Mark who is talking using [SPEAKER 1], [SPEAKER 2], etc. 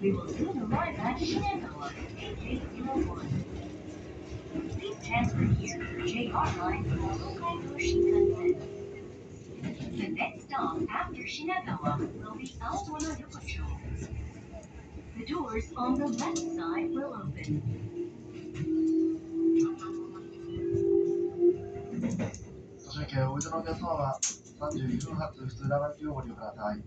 [SPEAKER 1] We will soon arrive at Shenandoah, 8801. Please transfer here for JR line for Hokkaido Shinkansen. The next stop after Shinagawa will be Aomono Yokocho. The doors on the left side will open.
[SPEAKER 2] 栃木県大分のお客様は32分発普通長崎をご利用ください。